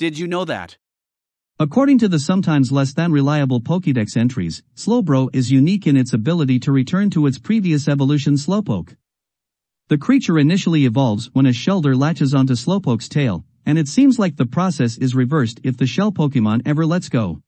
Did you know that? According to the sometimes less than reliable Pokédex entries, Slowbro is unique in its ability to return to its previous evolution Slowpoke. The creature initially evolves when a Shellder latches onto Slowpoke's tail, and it seems like the process is reversed if the Shell Pokemon ever lets go.